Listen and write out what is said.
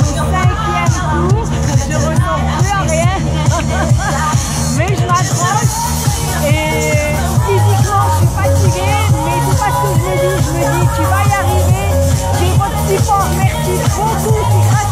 cinquième tour. Je ressens plus à rien. mais je m'accroche. Et physiquement, je suis fatiguée. Mais c'est pas ce que je me dis. Je me dis, tu vas y arriver. J'ai votre support. Merci beaucoup.